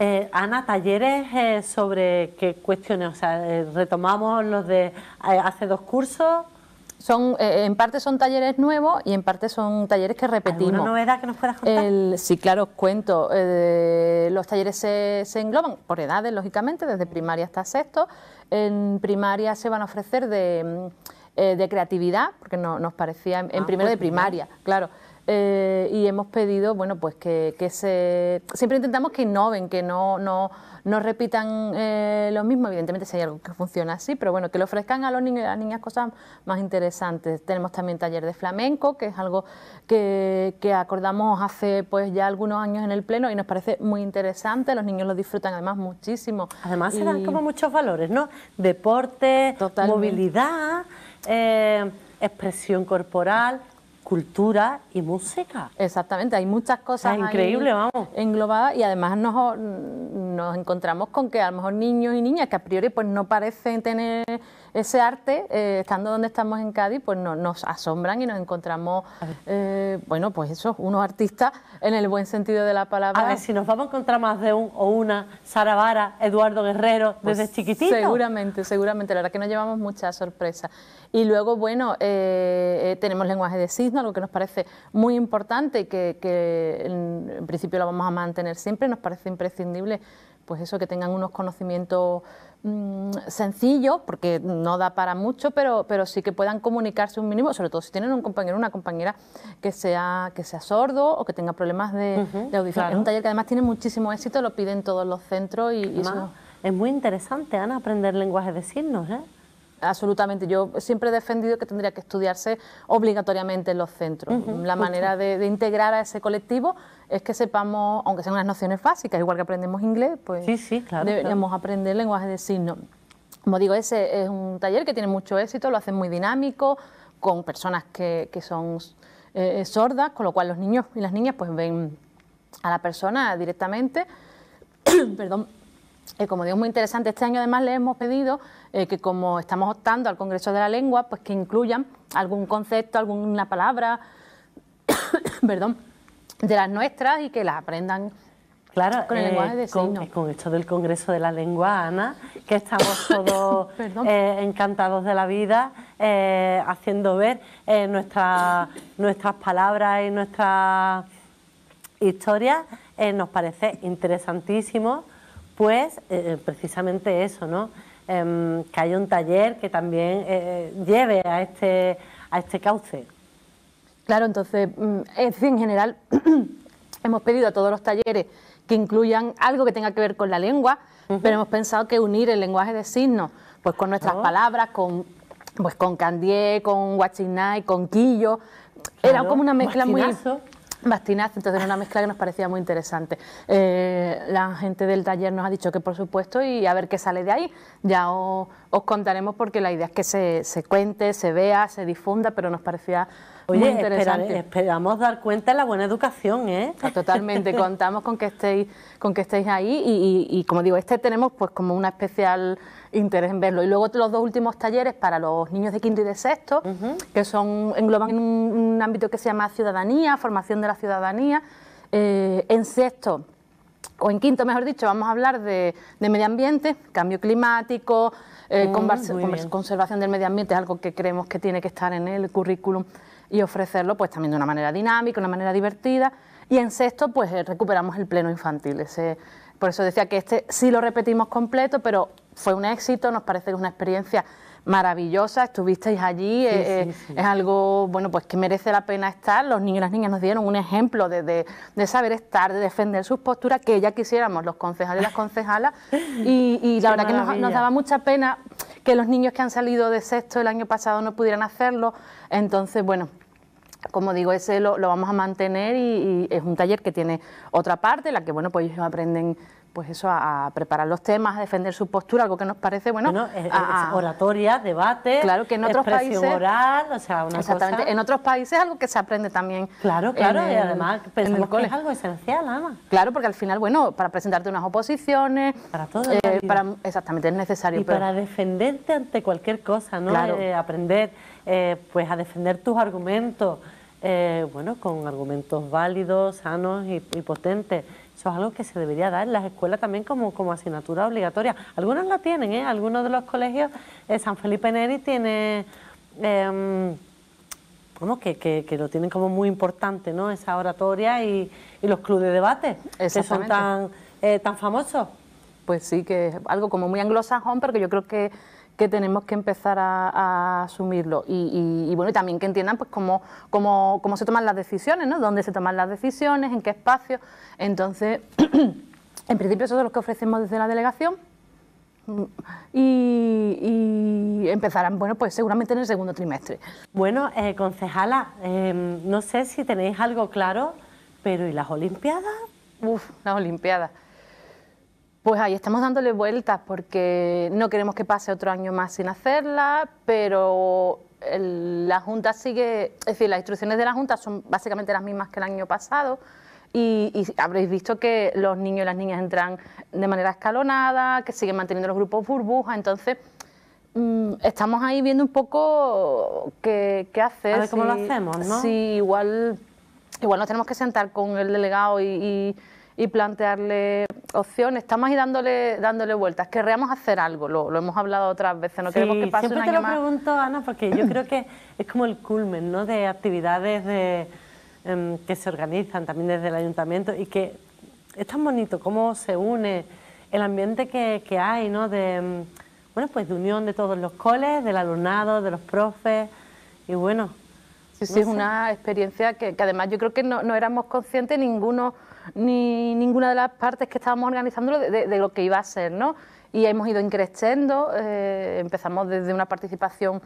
eh, Ana, talleres eh, sobre qué cuestiones, o sea, eh, retomamos los de hace dos cursos. Son, en parte son talleres nuevos y en parte son talleres que repetimos. ¿Alguna novedad que nos puedas contar? sí, claro, os cuento. los talleres se, se engloban por edades, lógicamente, desde primaria hasta sexto. En primaria se van a ofrecer de, mm, eh, creatividad, porque nos parecía, en, ah, primero de primaria, claro. Eh, y hemos pedido, bueno, pues que, se... Siempre intentamos que innoven, que no, no, no repitan eh, lo mismo, evidentemente si hay algo que funciona así, pero bueno, que le ofrezcan a los niños y a las niñas cosas más interesantes. Tenemos también taller de flamenco, que es algo que, que, acordamos hace pues ya algunos años en el Pleno y nos parece muy interesante, los niños lo disfrutan además muchísimo. Además se dan como muchos valores, ¿no? Deporte, movilidad, eh, expresión corporal cultura y música. Exactamente, hay muchas cosas increíble, vamos. englobadas y además nos, nos encontramos con que a lo mejor niños y niñas que a priori pues no parecen tener ese arte, eh, estando donde estamos en Cádiz, pues nos asombran y nos encontramos, eh, bueno, pues eso, unos artistas en el buen sentido de la palabra. A ver, si nos vamos a encontrar más de un o una, Sara Vara, Eduardo Guerrero, pues desde chiquitito. Seguramente, seguramente, la verdad que nos llevamos mucha sorpresa. Y luego, bueno, eh, tenemos lenguaje de signos, algo que nos parece muy importante y que, que en principio lo vamos a mantener siempre, nos parece imprescindible pues eso, que tengan unos conocimientos mm, sencillos, porque no da para mucho, pero, pero sí que puedan comunicarse un mínimo, sobre todo si tienen un compañero o una compañera que sea, que sea sordo o que tenga problemas de, audición. Es un taller que además tiene muchísimo éxito, lo piden todos los centros y, Es muy interesante, Ana, aprender lenguaje de signos, ¿eh? Absolutamente. Yo siempre he defendido que tendría que estudiarse obligatoriamente en los centros. la manera de, integrar a ese colectivo es que sepamos, aunque sean unas nociones básicas, igual que aprendemos inglés, pues deberíamos aprender lenguaje de signos. Como digo, ese es un taller que tiene mucho éxito, lo hacen muy dinámico, con personas que, son eh, sordas, con lo cual los niños y las niñas pues ven a la persona directamente. *coughs* Perdón eh, como digo, muy interesante. Este año además le hemos pedido eh, que como estamos optando al Congreso de la Lengua, pues que incluyan algún concepto, alguna palabra, *coughs* perdón, de las nuestras y que las aprendan Claro, con el lenguaje de signos. Con, esto del Congreso de la Lengua, Ana, que estamos *coughs* todos eh, encantados de la vida, haciendo ver nuestras palabras y nuestras historias, nos parece interesantísimo pues eh, precisamente eso, ¿no? Em, que haya un taller que también eh, lleve a este, a este cauce. Claro, entonces, mm, en general, *clears throat* hemos pedido a todos los talleres que incluyan algo que tenga que ver con la lengua, pero hemos pensado que unir el lenguaje de signos pues con nuestras oh. palabras, con pues con candié, con guachinay, con quillo, era como una mezcla muy Bastinazo, entonces era una mezcla que nos parecía muy interesante. Eh, la gente del taller nos ha dicho que por supuesto y a ver qué sale de ahí. Ya os, contaremos porque la idea es que se, se, cuente, se vea, se difunda, pero nos parecía muy interesante. esperamos dar cuenta de la buena educación, ¿eh? Ah, totalmente, contamos con que estéis, con que estéis ahí y, y como digo, este tenemos pues como una especial interés en verlo. Y luego los dos últimos talleres para los niños de quinto y de sexto, que son engloban en un, ámbito que se llama ciudadanía, formación de la ciudadanía. Eh, en sexto o en quinto, mejor dicho, vamos a hablar de, medio ambiente, cambio climático, eh, mm, conservación del medio ambiente, es algo que creemos que tiene que estar en el currículum y ofrecerlo pues también de una manera dinámica, una manera divertida. Y en sexto, pues eh, recuperamos el pleno infantil. Ese, por eso decía que este sí lo repetimos completo, pero fue un éxito, nos parece que es una experiencia maravillosa, estuvisteis allí, eh, eh, es algo bueno pues que merece la pena estar. Los niños y las niñas nos dieron un ejemplo de, saber estar, de defender sus posturas, que ya quisiéramos los concejales y las concejalas. *laughs* Y, la verdad que nos, daba mucha pena que los niños que han salido de sexto el año pasado no pudieran hacerlo. Entonces, bueno, como digo, ese lo, vamos a mantener y, y, es un taller que tiene otra parte, la que bueno, pues ellos aprenden pues eso, a, preparar los temas, a defender su postura, algo que nos parece, bueno... oratoria, debate, claro, que en otros países, oral, o sea, una exactamente, en otros países algo que se aprende también. Claro, claro, y además pensamos que es algo esencial, Ana. Claro, porque al final, bueno, para presentarte unas oposiciones... Para todo eh, para, Exactamente, es necesario. Y para defenderte ante cualquier cosa, ¿no? Claro. Eh, aprender, eh, pues, a defender tus argumentos, bueno, con argumentos válidos, sanos y potentes. Eso es algo que se debería dar en las escuelas también como, como asignatura obligatoria. Algunos la tienen, ¿eh? Algunos de los colegios, eh, San Felipe Neri tiene, eh, que, que, lo tienen como muy importante, ¿no? Esa oratoria y, y los clubes de debate, que son tan, eh, tan famosos. Pues sí, que es algo como muy anglosajón, pero que yo creo que que tenemos que empezar a, asumirlo y, bueno y también que entiendan pues cómo, cómo, cómo se toman las decisiones, ¿no? Dónde se toman las decisiones, en qué espacio. Entonces, *clears throat* en principio eso es lo que ofrecemos desde la delegación y, empezarán, bueno, pues seguramente en el segundo trimestre. Bueno, eh, concejala, em, no sé si tenéis algo claro, pero ¿y las Olimpiadas? Uf, las Olimpiadas. Pues ahí estamos dándole vueltas porque no queremos que pase otro año más sin hacerla, pero la Junta sigue, es decir, las instrucciones de la Junta son básicamente las mismas que el año pasado y, habréis visto que los niños y las niñas entran de manera escalonada, que siguen manteniendo los grupos burbuja, entonces mm, estamos ahí viendo un poco qué, hacer. A ver cómo lo hacemos, ¿no? Sí, igual, igual nos tenemos que sentar con el delegado y y plantearle opciones. Estamos ahí dándole, dándole vueltas. Querríamos hacer algo, lo, hemos hablado otras veces, no queremos que pase siempre un te lo pregunto, Ana, porque yo creo que es como el culmen ¿no? de actividades de, em, que se organizan también desde el ayuntamiento y que es tan bonito cómo se une el ambiente que, que hay, ¿no? De, em, bueno, pues de unión de todos los coles, del alumnado, de los profes y bueno... Sí, sí, es una experiencia que, que, además yo creo que no, no éramos conscientes ninguno ni ninguna de las partes que estábamos organizando de, lo que iba a ser, ¿no? Y hemos ido increciendo, eh, empezamos desde una participación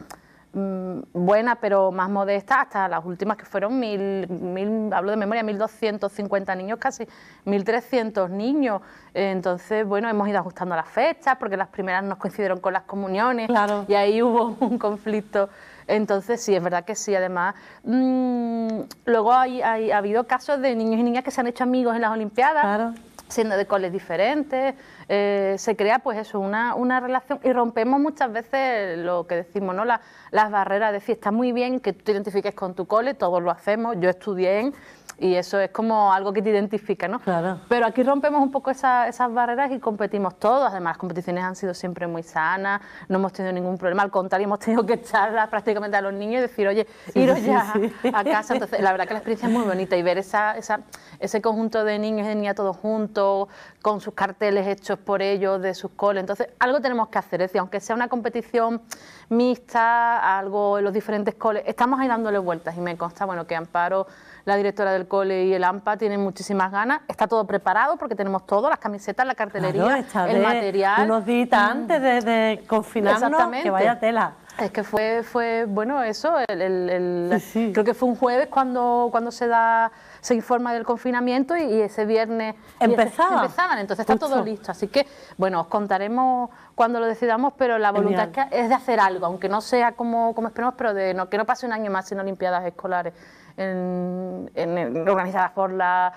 mm, buena pero más modesta hasta las últimas que fueron mil, mil hablo de memoria, 1.250 niños casi, 1.300 niños. entonces, bueno, hemos ido ajustando las fechas porque las primeras nos coincidieron con las comuniones y ahí hubo un conflicto entonces, sí, es verdad que sí. Además, mm, luego hay, ha habido casos de niños y niñas que se han hecho amigos en las Olimpiadas. siendo de coles diferentes, eh, se crea pues eso, una, una, relación y rompemos muchas veces lo que decimos, ¿no? las barreras, de decir, está muy bien que tú te identifiques con tu cole, todos lo hacemos, yo estudié en, y eso es como algo que te identifica, ¿no? Claro. Pero aquí rompemos un poco esas barreras y competimos todos. Además, las competiciones han sido siempre muy sanas, no hemos tenido ningún problema. Al contrario, hemos tenido que echarlas prácticamente a los niños y decir, oye, iros ya a casa. Entonces, la verdad que la experiencia es muy bonita y ver esa, esa, ese conjunto de niños y de niñas todos juntos, con sus carteles hechos por ellos, de sus coles. Entonces, algo tenemos que hacer. Es decir, aunque sea una competición mixta, algo en los diferentes coles, estamos ahí dándole vueltas y me consta, bueno, que Amparo la directora del cole y el AMPA tienen muchísimas ganas. Está todo preparado porque tenemos todo, las camisetas, la cartelería, el material. Unos días antes de, de confinarnos, que vaya tela. Es que fue, fue bueno, eso, el, creo que fue un jueves cuando, cuando se da se informa del confinamiento y, ese viernes empezaban. empezaban. Entonces está todo listo. Así que, bueno, os contaremos cuando lo decidamos, pero la voluntad es, de hacer algo, aunque no sea como, como esperemos, pero de no, que no pase un año más sin Olimpiadas escolares en, organizadas por la,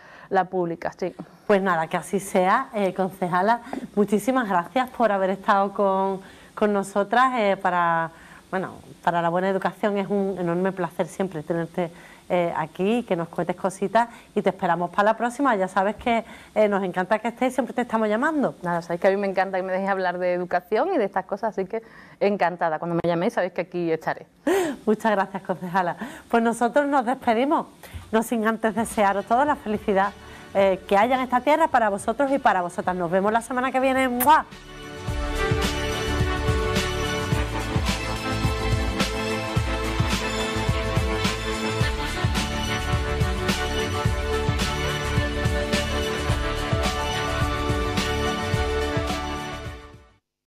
pública. Sí. Pues nada, que así sea, eh, concejala. Muchísimas gracias por haber estado con, con nosotras. Eh, para, bueno, para la buena educación es un enorme placer siempre tenerte eh, aquí, que nos cuentes cositas y te esperamos para la próxima. Ya sabes que eh, nos encanta que estés, siempre te estamos llamando. Nada, sabéis que a mí me encanta que me dejéis hablar de educación y de estas cosas, así que encantada. Cuando me llaméis sabéis que aquí estaré. *laughs* Muchas gracias, concejala. Pues nosotros nos despedimos. no sin antes desearos toda la felicidad eh, que haya en esta tierra para vosotros y para vosotras. Nos vemos la semana que viene. ¡Mua!